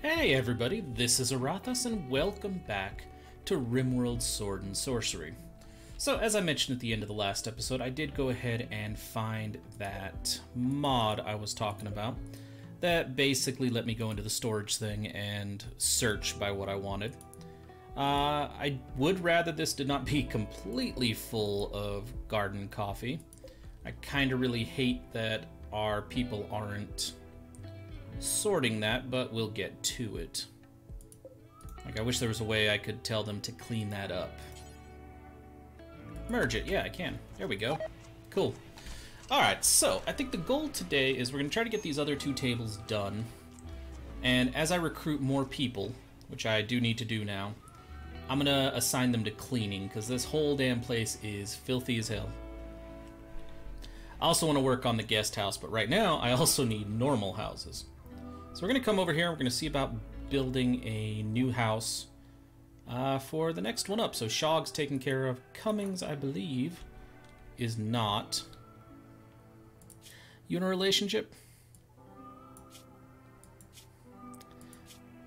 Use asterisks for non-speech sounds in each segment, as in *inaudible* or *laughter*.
Hey everybody, this is Aurathas and welcome back to RimWorld Sword and Sorcery. So as I mentioned at the end of the last episode, I did go ahead and find that mod I was talking about that basically let me go into the storage thing and search by what I wanted. Uh, I would rather this did not be *laughs* completely full of garden coffee. I kind of really hate that our people aren't sorting that, but we'll get to it. Like, I wish there was a way I could tell them to clean that up. Merge it. Yeah, I can. There we go. Cool. Alright, so I think the goal today is we're going to try to get these other two tables done. And as I recruit more people, which I do need to do now, I'm going to assign them to cleaning, because this whole damn place is filthy as hell. I also want to work on the guest house, but right now I also need normal houses. So we're going to come over here, we're going to see about building a new house uh, for the next one up. So Shog's taken care of. Cummings, I believe, is not. You in a relationship?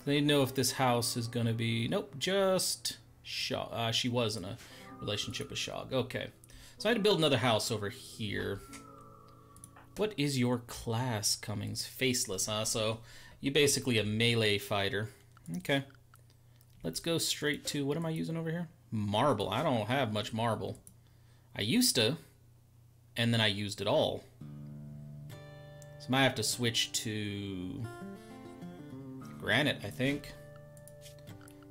They know if this house is going to be... Nope, just Shog. Uh, she was in a relationship with Shog. Okay. So I had to build another house over here. What is your class, Cummings? Faceless, huh? So you're basically a melee fighter. Okay. Let's go straight to, what am I using over here? Marble. I don't have much marble. I used to, and then I used it all. So I might have to switch to granite, I think.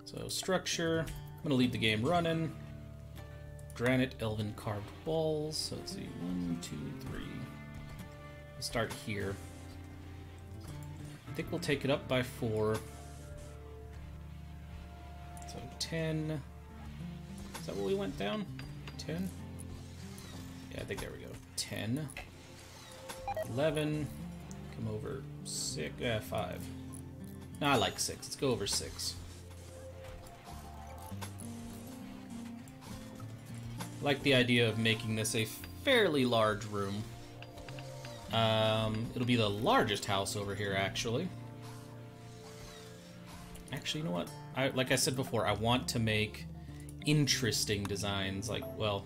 So structure, I'm gonna leave the game running. Granite, elven carved balls. So let's see, one, two, three. Start here. I think we'll take it up by four. So 10. Is that what we went down? 10? Yeah, I think there we go. 10. 11. Come over 6. Yeah, 5. No, I like 6. Let's go over 6. I like the idea of making this a fairly large room. Um, it'll be the largest house over here, actually. Actually, you know what? I, like I said before, I want to make interesting designs, like, well,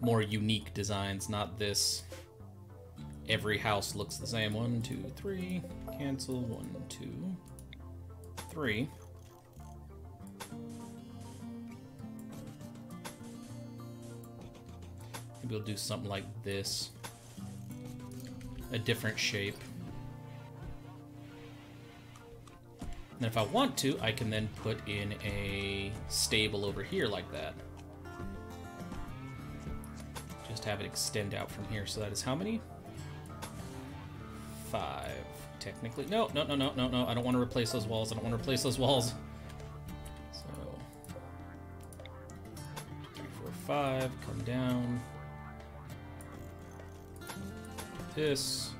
more unique designs, not this every house looks the same. One, two, three, cancel, one, two, three. Maybe we'll do something like this. A different shape. And if I want to, I can then put in a stable over here like that. Just have it extend out from here. So that is how many? Five, technically. No, no, no, no, no, no. I don't want to replace those walls. I don't want to replace those walls. So, three, four, five, come down. This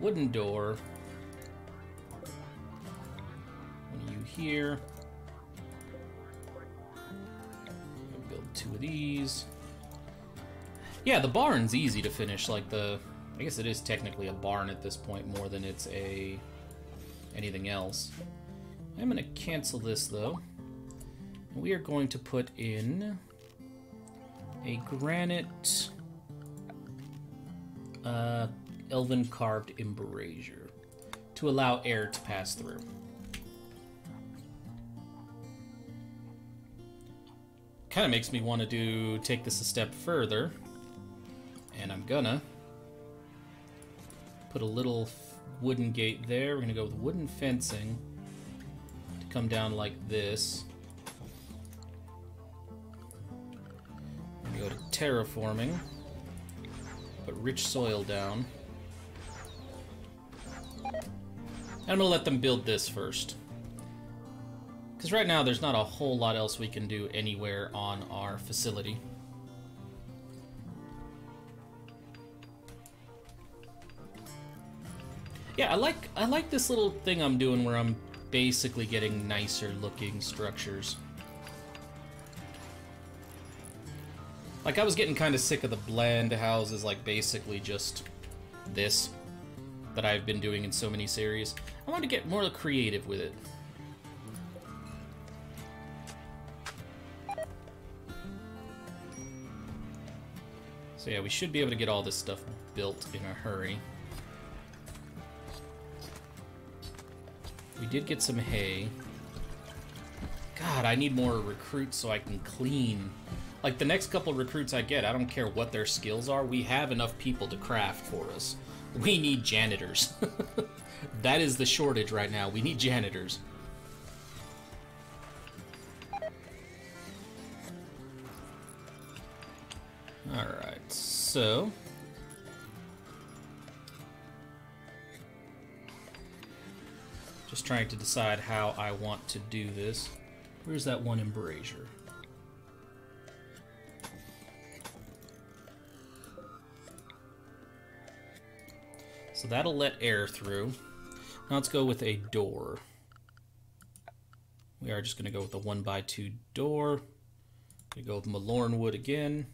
wooden door You here. Build two of these. Yeah, the barn's easy to finish. Like the, I guess it is technically a barn at this point more than it's a anything else. I'm gonna cancel this though. We are going to put in a granite uh, elven carved embrasure to allow air to pass through. kind of makes me want to do take this a step further. And I'm gonna put a little wooden gate there. We're gonna go with wooden fencing to come down like this. go to terraforming. Put rich soil down. And I'm gonna let them build this first. Because right now there's not a whole lot else we can do anywhere on our facility. Yeah, I like I like this little thing I'm doing where I'm basically getting nicer looking structures. Like I was getting kind of sick of the bland houses like basically just this. that I've been doing in so many series. I want to get more creative with it. So yeah, we should be able to get all this stuff built in a hurry. We did get some hay. God, I need more recruits so I can clean. Like, the next couple recruits I get, I don't care what their skills are, we have enough people to craft for us. We need janitors. *laughs* that is the shortage right now. We need janitors. Alright, so... Just trying to decide how I want to do this. Where's that one embrasure? So that'll let air through. Now let's go with a door. We are just going to go with a 1 by 2 door. We go with Mallorn wood again.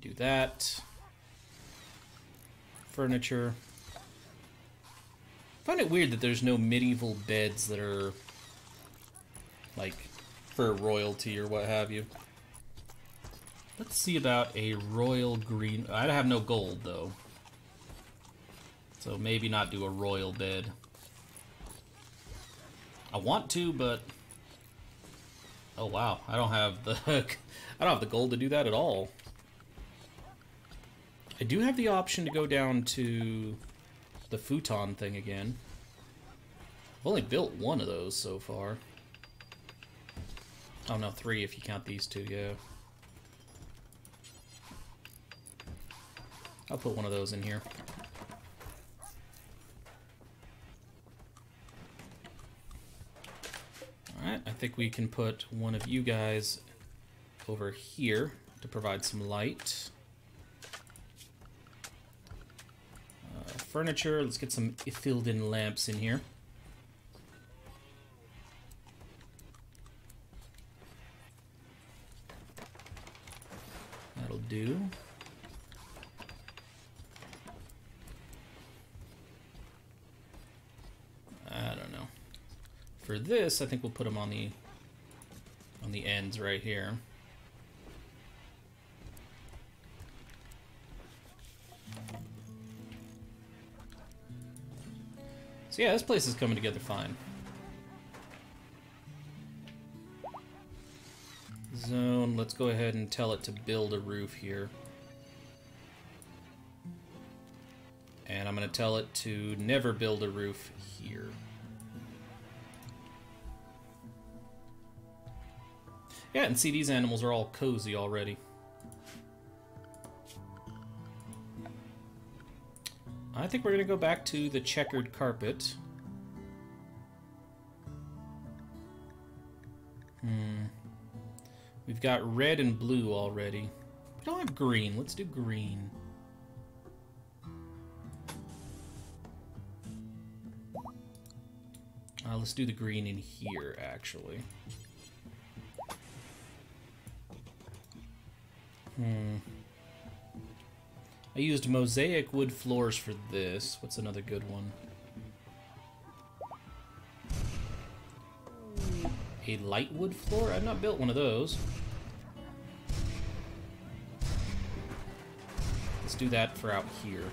Do that. Furniture. I find it weird that there's no medieval beds that are like for royalty or what have you. Let's see about a royal green. I have no gold though. So maybe not do a royal bed. I want to, but oh wow, I don't have the *laughs* I don't have the gold to do that at all. I do have the option to go down to the futon thing again. I've only built one of those so far. Oh no, three if you count these two, yeah. I'll put one of those in here. Think we can put one of you guys over here to provide some light. Uh, furniture, let's get some filled in lamps in here. That'll do. I don't know. For this, I think we'll put them on the on the ends right here. So yeah, this place is coming together fine. Zone, let's go ahead and tell it to build a roof here. And I'm going to tell it to never build a roof here. Yeah, and see, these animals are all cozy already. I think we're going to go back to the checkered carpet. Hmm. We've got red and blue already. We don't have green. Let's do green. Uh, let's do the green in here, actually. Hmm. I used mosaic wood floors for this. What's another good one? A light wood floor? I've not built one of those. Let's do that for out here.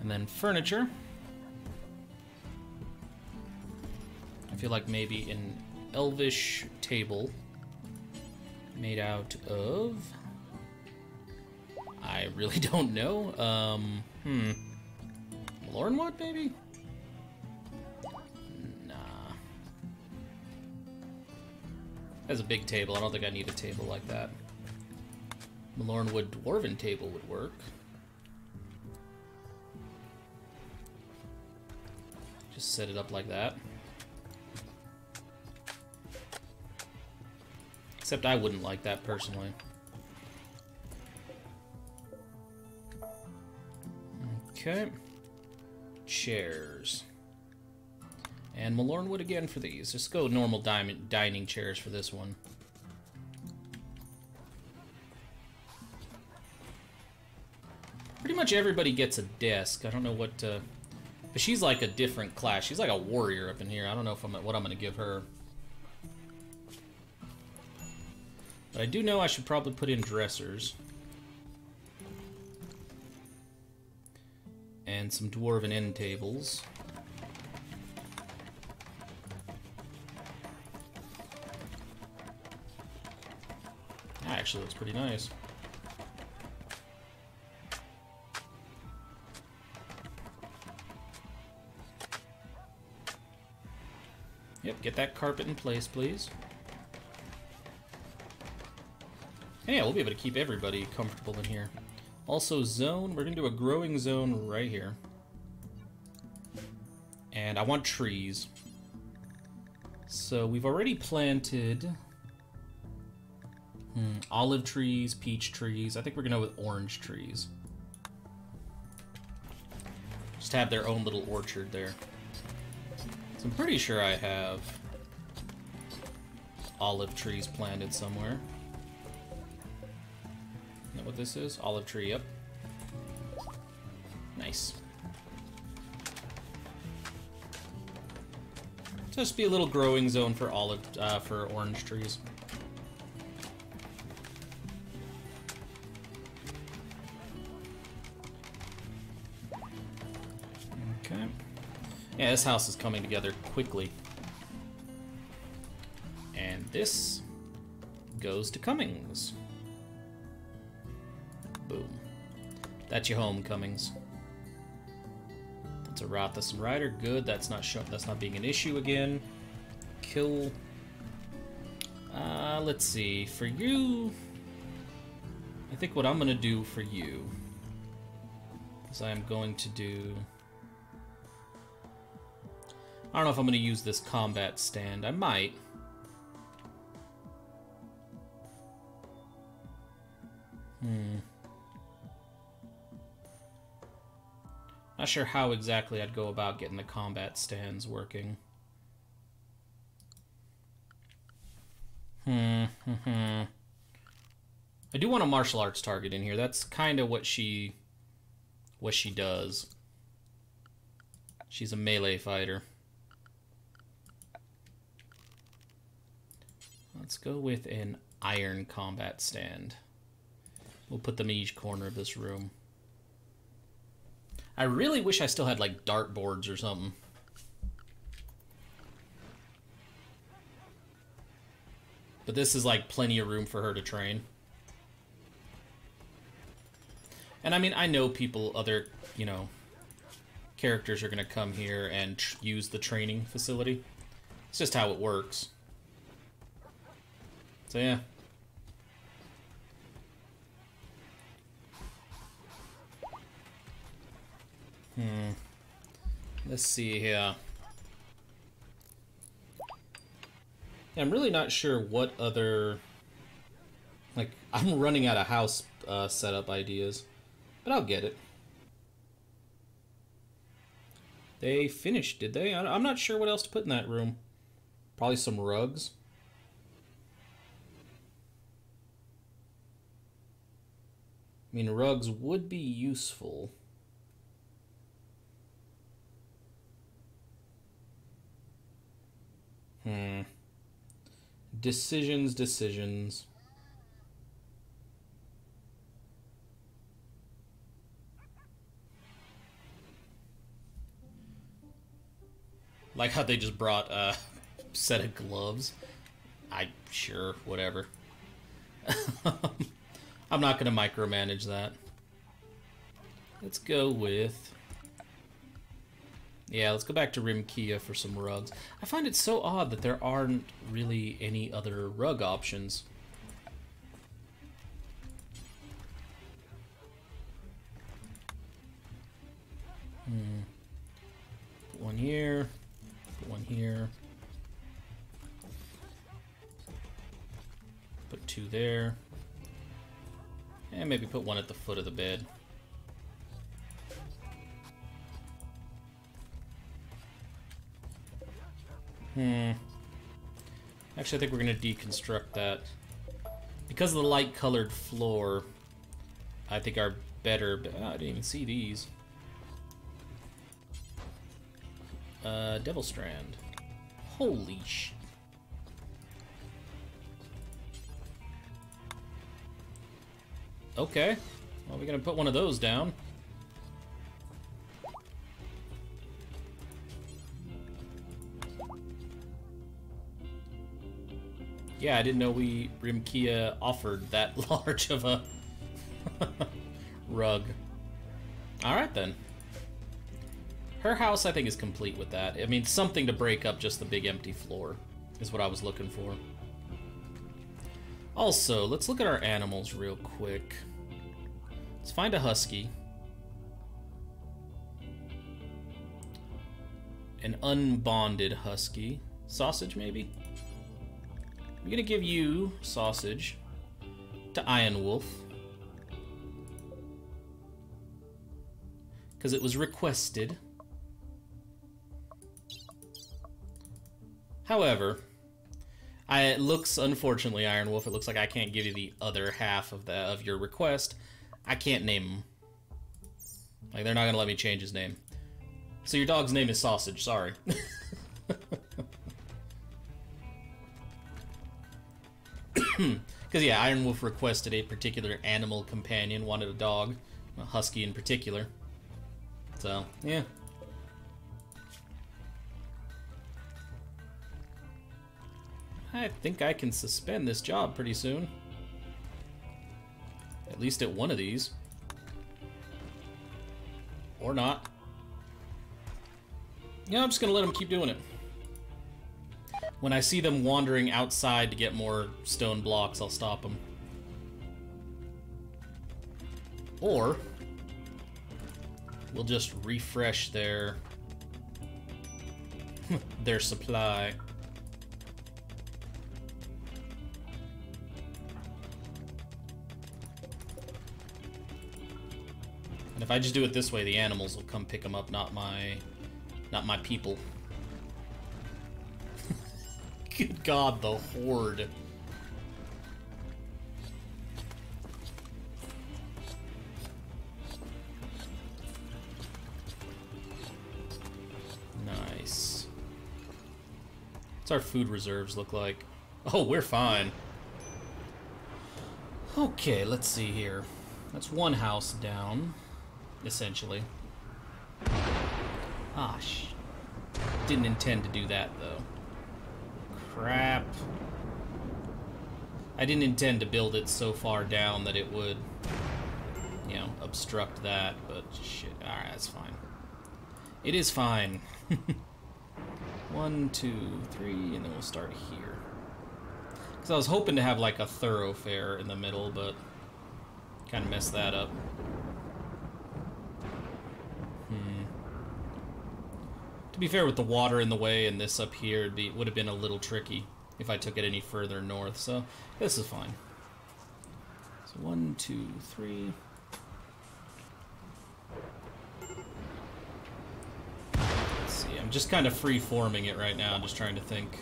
And then furniture. Feel like maybe an elvish table made out of... I really *laughs* don't know. Um, hmm. Lornwood, maybe? Nah. That's a big table. I don't think I need a table like that. Mallornwood Dwarven table would work. Just set it up like that. Except I wouldn't like that personally. Okay chairs. And Mallorn wood again for these. Just go normal diamond dining chairs for this one. Pretty much everybody gets a desk. I don't know what, uh, but she's like a different class. She's like a warrior up in here. I don't know if I'm what I'm gonna give her. But I do know I should probably put in dressers. And some dwarven end tables. That actually looks pretty nice. Yep, get that carpet in place, please. And yeah, we'll be able to keep everybody comfortable in here. Also, zone, we're going to do a growing zone right here. And I want trees. So we've already planted hmm, olive trees, peach trees. I think we're going to go with orange trees. Just have their own little orchard there. So I'm pretty sure I have olive trees planted somewhere. This is? Olive tree, yep. Nice. Just be a little growing zone for olive, uh, for orange trees. Okay. Yeah, this house is coming together quickly. And this goes to Cummings. That's your homecomings. That's a Rothus and Rider. Good. That's not that's not being an issue again. Kill. Uh, let's see. For you, I think what I'm gonna do for you is I'm going to do. I don't know if I'm going to use this combat stand. I might. Sure how exactly I'd go about getting the combat stands working. Hmm. I do want a martial arts target in here. That's kind of what she what she does. She's a melee fighter. Let's go with an iron combat stand. We'll put them in each corner of this room. I really wish I still had, like, dart boards or something. But this is, like, plenty of room for her to train. And, I mean, I know people, other, you know, characters are going to come here and use the training facility. It's just how it works. So yeah. Hmm. Let's see here. I'm really not sure what other... Like, *laughs* I'm running out of house uh, setup ideas. But I'll get it. They finished, did they? I'm not sure what else to put in that room. Probably some rugs. I mean, rugs would be useful. Hmm. Decisions, decisions. Like how they just brought a *laughs* set of gloves. I sure, whatever. *laughs* I'm not going to micromanage that. Let's go with... Yeah, let's go back to Rimkia for some rugs. I find it so odd that there aren't really any other rug options. Hmm. Put one here. Put one here. Put two there. And maybe put one at the foot of the bed. Hmm. Actually, I think we're going to deconstruct that. Because of the light-colored floor, I think our better. Oh, I didn't even see these. Uh, Devilstrand. Holy sh... Okay. Well, we're gonna put one of those down. Yeah, I didn't know we Rimkia offered that *laughs* large of a *laughs* rug. Alright then. Her house, I think, is complete with that. I mean, something to break up just the big empty floor is what I was looking for. Also, let's look at our animals real quick. Let's find a husky. An unbonded husky. Sausage, maybe? I'm gonna give you sausage to Iron Wolf. Because it was requested. However, I, it looks, unfortunately, Iron Wolf, it looks like I can't give you the other half of the of your request. I can't name him. Like, they're not gonna let me change his name. So your dog's name is Sausage, sorry. *laughs* Hmm. Because, yeah, Iron Wolf requested a particular animal companion, wanted a dog, a husky in particular. So, yeah. I think I can suspend this job pretty soon. At least at one of these. Or not. Yeah, I'm just gonna let him keep doing it. When I see them wandering outside to get more stone blocks, I'll stop them. Or, we'll just refresh their *laughs* their supply. And if I just do it this way, the animals will come pick them up, not my not my people. Good god, the horde. Nice. What's our food reserves look like? Oh, we're fine. Okay, let's see here. That's one house down, essentially. Ah, Gosh. Didn't intend to do that, though. Crap. I didn't intend to build it so far down that it would, you know, obstruct that, but shit. Alright, that's fine. It is fine. *laughs* One, two, three, and then we'll start here. Because I was hoping to have, like, a thoroughfare in the middle, but kind of messed that up. Hmm. To be fair, with the water in the way and this up here, it be, would have been a little tricky if I took it any further north, so this is fine. So one, two, three. See, I'm just kind of free-forming it right now, just trying to think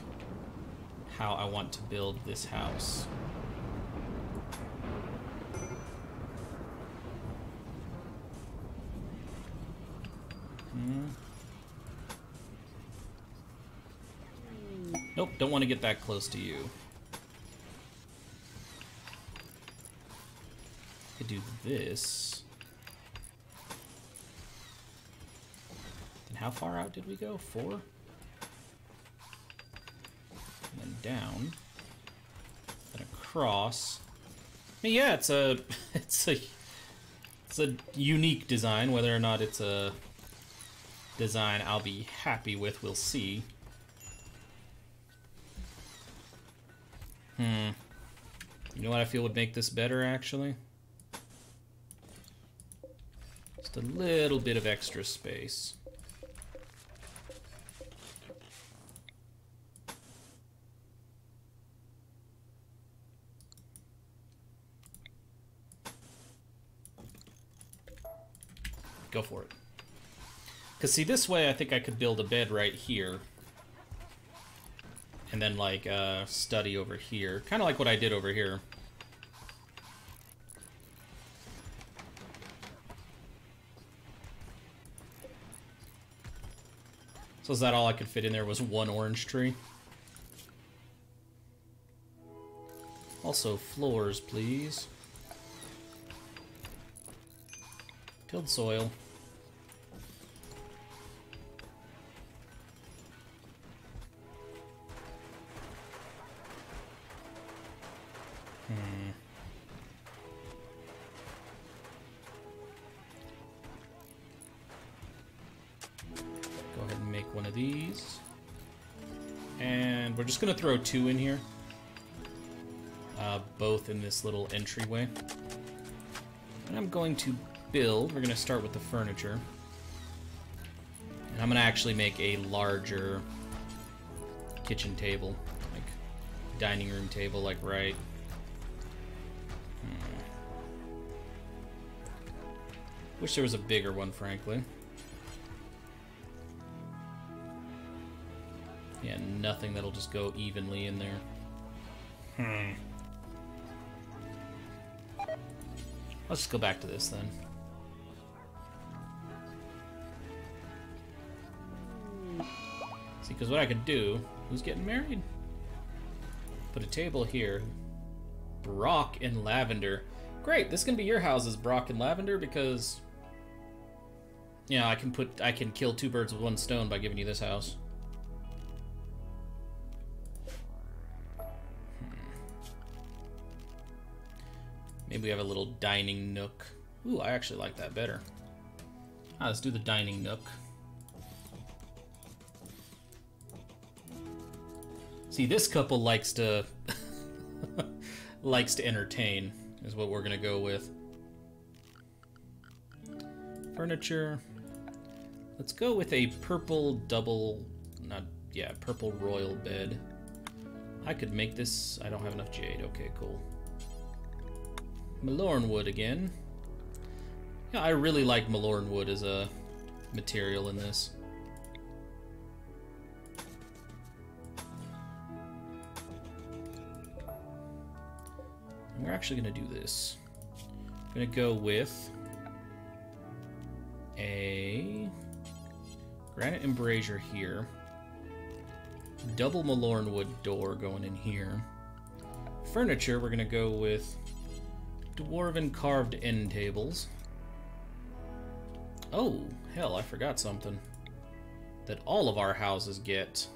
how I want to build this house. Hmm. Nope, don't want to get that close to you. Could do this. And how far out did we go? Four? And then down. Then across. I mean, yeah, it's a *laughs* it's a it's a unique design. Whether or not it's a design I'll be happy with, we'll see. Hmm. You know what I feel would make this better, actually? Just a little bit of extra space. Go for it. Because, see, this way I think I could build a bed right here and then like uh, study over here. Kind of like what I did over here. So is that all I could fit in there was one orange tree? Also floors, please. Tilled soil. Throw two in here. Uh, both in this little entryway. And I'm going to build, we're going to start with the furniture. And I'm going to actually make a larger kitchen table. Like, dining room table, like right Hmm. Wish there was a bigger one, frankly. Nothing that'll just go evenly in there. Hmm. Let's just go back to this then. See, because what I could do, who's getting married? Put a table here. Brock and Lavender. Great, this can be your houses, Brock and Lavender, because yeah, I can put I can kill two birds with one stone by giving you this house. Maybe we have a little dining nook. Ooh, I actually like that better. Ah, let's do the dining nook. See, this couple likes to *laughs* likes to entertain, is what we're gonna go with. Furniture. Let's go with a purple double, not, yeah, purple royal bed. I could make this, I don't have enough jade, okay, cool. Mallorn wood again. Yeah, I really like Mallorn wood as a material in this. we're actually going to do this. I'm going to go with a granite embrasure here. Double Mallorn wood door going in here. Furniture, we're going to go with dwarven carved end tables. Oh, hell, I forgot something. That all of our houses get.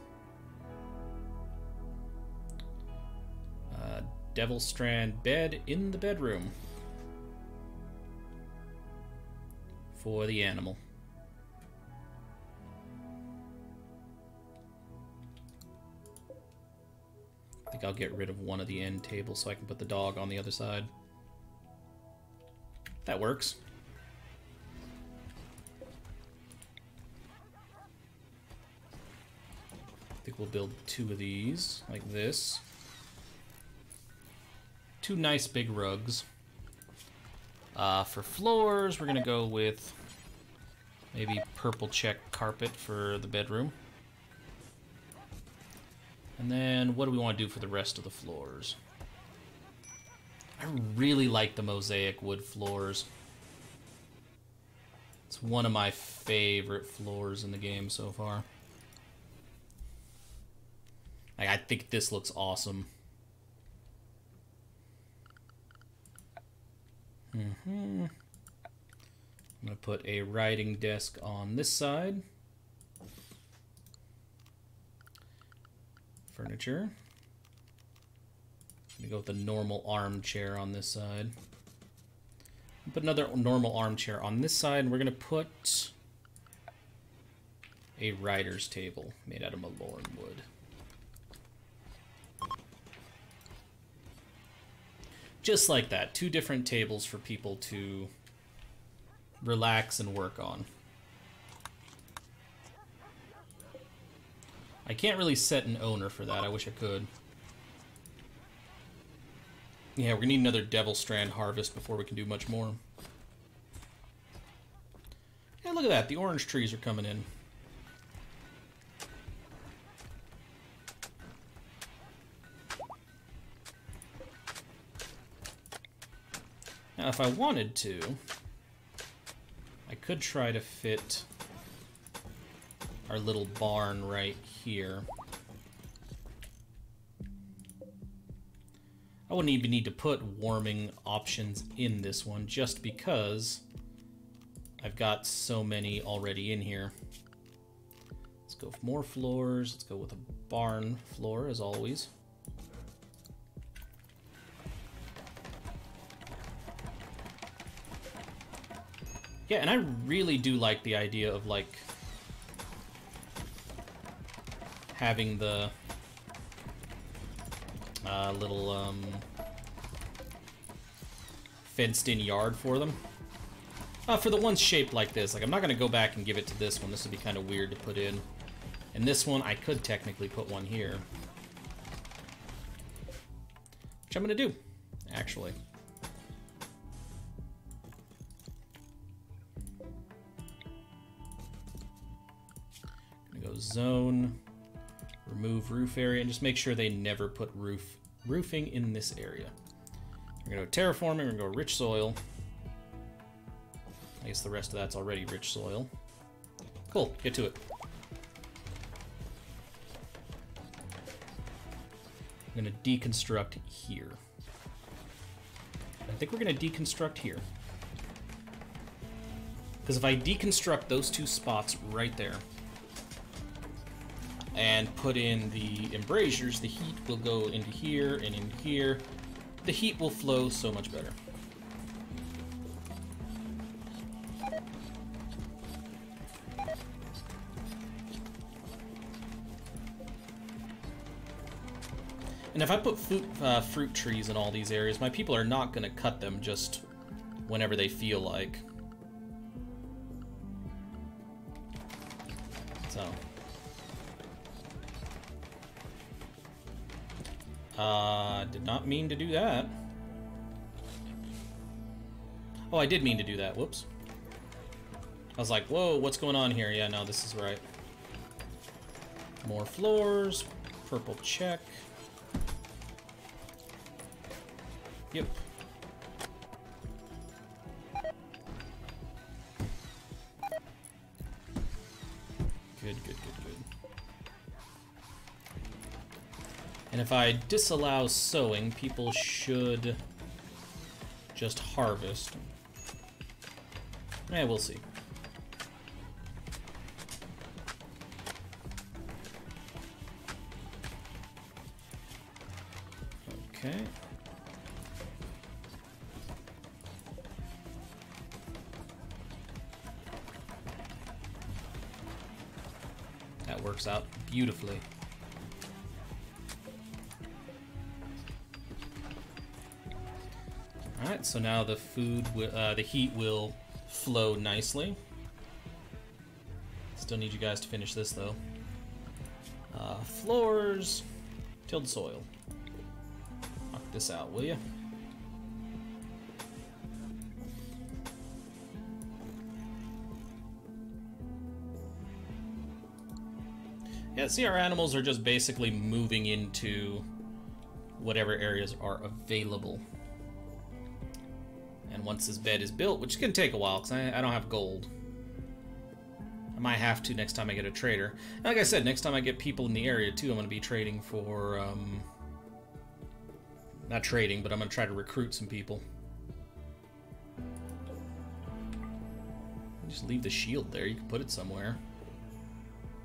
Uh, Devilstrand bed in the bedroom. For the animal. I think I'll get rid of one of the end tables so I can put the dog on the other side. That works. I think we'll build two of these, like this two nice big rugs. Uh, for floors, we're going to go with maybe purple check carpet for the bedroom. And then what do we want to do for the rest of the floors? I really like the mosaic wood floors. It's one of my favorite floors in the game so far. Like, I think this looks awesome. Mm -hmm. I'm going to put a writing desk on this side. Furniture. Going to go with a normal armchair on this side. Put another normal armchair on this side. And we're going to put a writer's table made out of Mallorn wood. Just like that, two different tables for people to relax and work on. I can't really set an owner for that. I wish I could. Yeah, we're gonna need another Devilstrand harvest before we can do much more. Yeah, look at that. The orange trees are coming in. Now, if I wanted to, I could try to fit our little barn right here. I wouldn't even need to put warming options in this one just because I've got so many already in here. Let's go for more floors. Let's go with a barn floor as always. Yeah, and I really do like the idea of like having the uh, little um, fenced-in yard for them. Uh, for the ones shaped like this, like I'm not going to go back and give it to this one. This would be kind of weird to put in. And this one, I could technically put one here. Which I'm going to do, actually. Go zone remove roof area, and just make sure they never put roof roofing in this area. We're gonna go terraforming, we're gonna go rich soil. I guess the rest of that's already rich soil. Cool, get to it. I'm gonna deconstruct here. I think we're gonna deconstruct here. Because if I deconstruct those two spots right there, and put in the embrasures, the heat will go into here and in here. The heat will flow so much better. And if I put fruit, uh, fruit trees in all these areas, my people are not going to cut them just whenever they feel like. Uh, did not mean to do that. Oh, I did mean to do that. Whoops. I was like, whoa, what's going on here? Yeah, no, this is right. More floors. Purple check. Yep. And if I disallow sowing, people should just harvest. Yeah, we'll see. Okay. That works out beautifully. So now the food, uh, the heat will flow nicely. Still need you guys to finish this though. Uh, floors, tilled soil. Knock this out, will you? Yeah, see, our animals are just basically moving into whatever areas are available. Once this bed is built, which can take a while because I, I, don't have gold. I might have to next time I get a trader. And like I said, next time I get people in the area too, I'm going to be trading for... Um, not trading, but I'm going to try to recruit some people. Just leave the shield there. You can put it somewhere.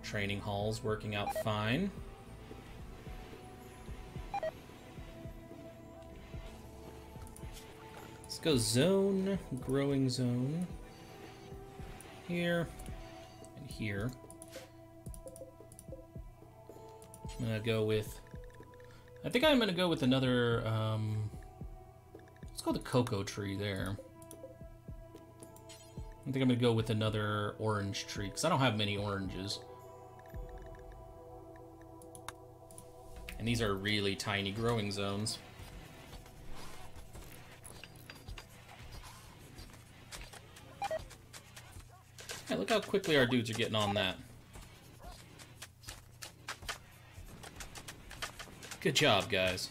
Training halls working out fine. Let's go zone, growing zone. Here and here. I'm gonna go with. I think I'm gonna go with another. Um, let's go the cocoa tree there. I think I'm gonna go with another orange tree because I don't have many oranges. And these are really tiny growing zones. Hey, look how quickly our dudes are getting on that. Good job, guys.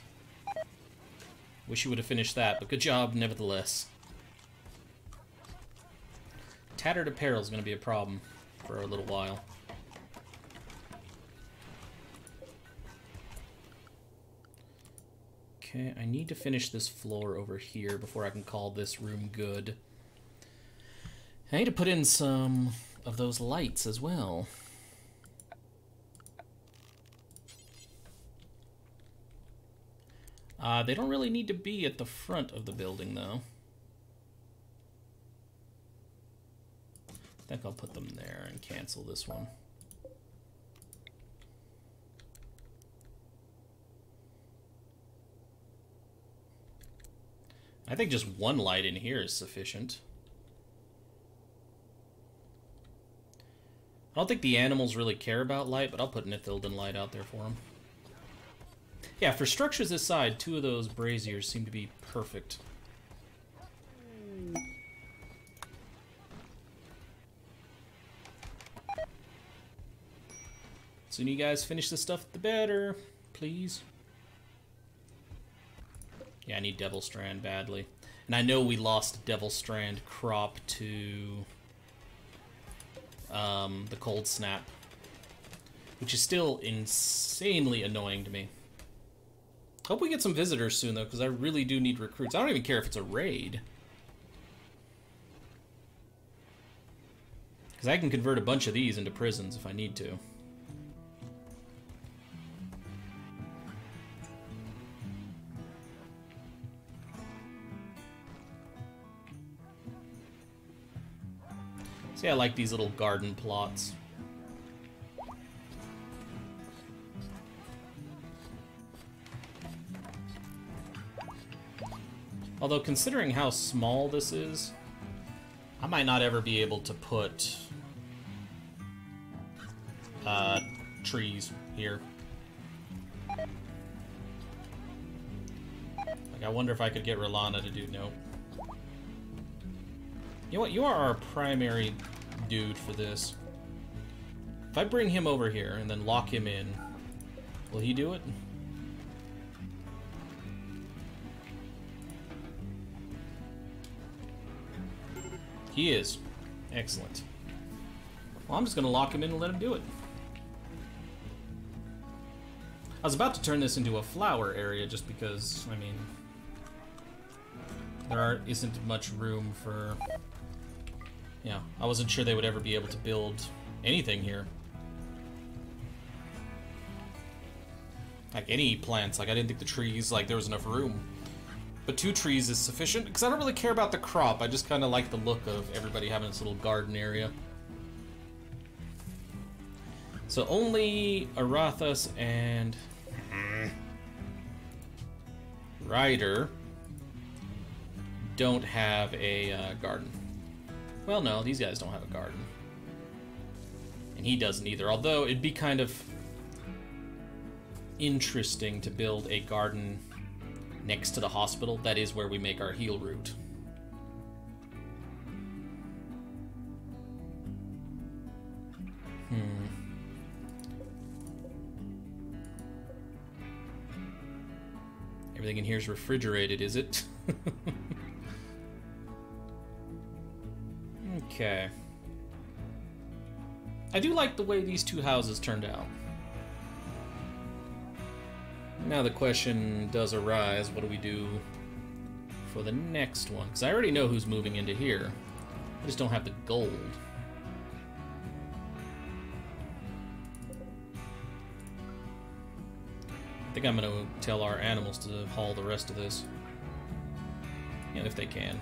Wish you would have finished that, but good job nevertheless. Tattered apparel is going to be a problem for a little while. Okay, I need to finish this floor over here before I can call this room good. I need to put in some of those lights as well. Uh, they don't really need to be at the front of the building, though. I think I'll put them there and cancel this one. I think just one light in here is sufficient. I don't think the animals really care about light, but I'll put an light out there for them. Yeah, for structures this side, two of those braziers seem to be perfect. Soon you guys finish this stuff, the better. Please. Yeah, I need Devilstrand badly. And I know we lost Devilstrand crop to um, the Cold Snap, which is still insanely annoying to me. Hope we get some visitors soon, though, because I really do need recruits. I don't even care if it's a raid. Because I can convert a bunch of these into prisons if I need to. See, I like these little garden plots. Although, considering how small this is, I might not ever be able to put uh, trees here. Like, I wonder if I could get R'hllana to do... Nope. You know what? You are our primary dude for this. If I bring him over here and then lock him in, will he do it? He is. Excellent. Well, I'm just going to lock him in and let him do it. I was about to turn this into a flower area just because, I mean, there isn't much room for yeah, I wasn't sure they would ever be able to build anything here. Like any plants, like I didn't think the trees, like there was enough room. But two trees is sufficient, because I don't really care about the crop, I just kind of like the look of everybody having this little garden area. So only Aurathas and Ryder don't have a uh, garden. Well, no, these guys don't have a garden. And he doesn't either, although it'd be kind of interesting to build a garden next to the hospital. That is where we make our healroot. Hmm. Everything in here is refrigerated, is it? *laughs* Okay. I do like the way these two houses turned out. Now the question does arise, what do we do for the next one? Because I already know who's moving into here. I just don't have the gold. I think I'm going to tell our animals to haul the rest of this. And if they can.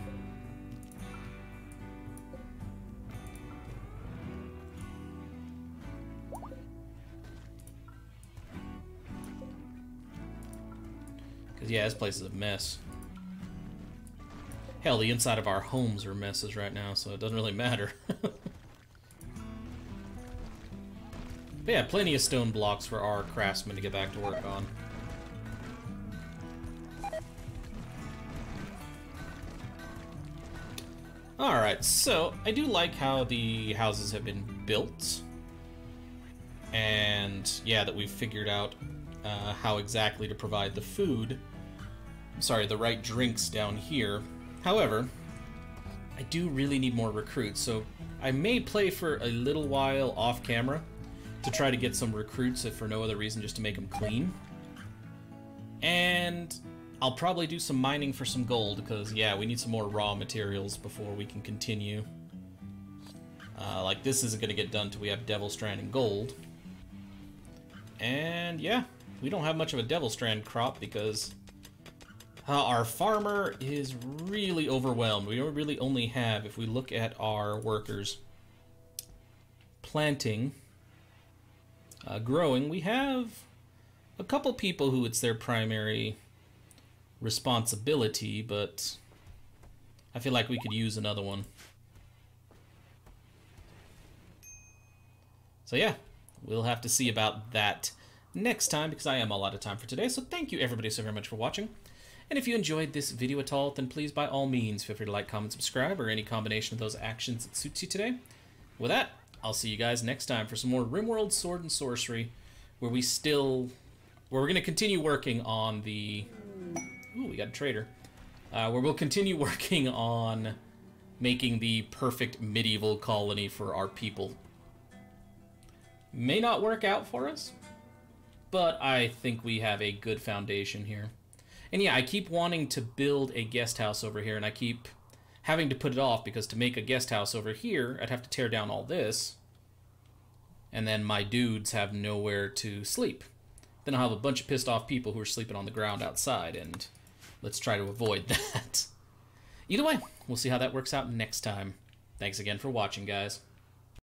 Because, yeah, this place is a mess. Hell, the inside of our homes are messes right now, so it doesn't really matter. *laughs* yeah, plenty of stone blocks for our craftsmen to get back to work on. Alright, so I do like how the houses have been built. And yeah, that we've figured out uh, how exactly to provide the food sorry, the right drinks down here. However, I do really need more recruits, so I may play for a little while off camera to try to get some recruits, if for no other reason, just to make them clean. And I'll probably do some mining for some gold, because, yeah, we need some more raw materials before we can continue. Uh, like, this isn't going to get done until we have Devilstrand and gold. And, yeah, we don't have much of a Devilstrand crop because uh, our farmer is really overwhelmed. We really only have, if we look at our workers planting, uh, growing, we have a couple people who it's their primary responsibility, but I feel like we could use another one. So yeah, we'll have to see about that next time because I am all out of time for today. So thank you everybody so very much for watching. And if you enjoyed this video at all, then please by all means feel free to like, comment, subscribe, or any combination of those actions that suits you today. With that, I'll see you guys next time for some more RimWorld Sword and Sorcery, where we still, where we're going to continue working on the, ooh, we got a trader, uh, where we'll continue *laughs* working on making the perfect medieval colony for our people. May not work out for us, but I think we have a good foundation here. And yeah, I keep wanting to build a guest house over here, and I keep having to put it off because to make a guest house over here, I'd have to tear down all this, and then my dudes have nowhere to sleep. Then I'll have a bunch of pissed off people who are sleeping on the ground outside, and let's try to avoid *laughs* that. Either way, we'll see how that works out next time. Thanks again for watching, guys.